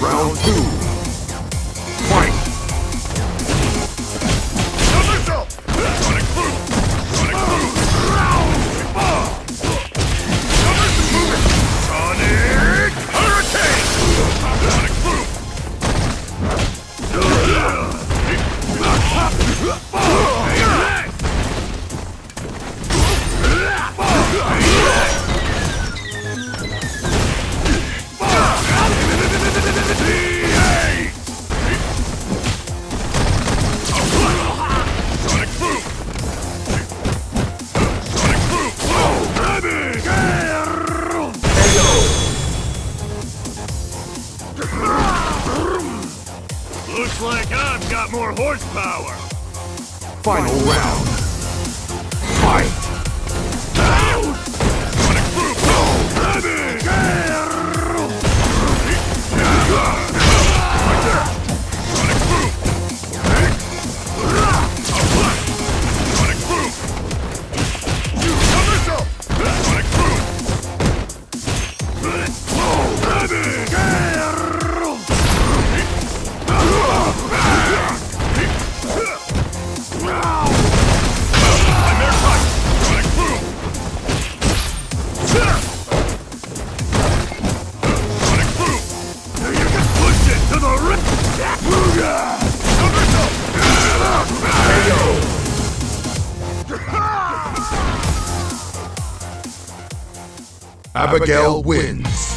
Round two. Looks like I've got more horsepower. Final round. Fight! Abigail wins.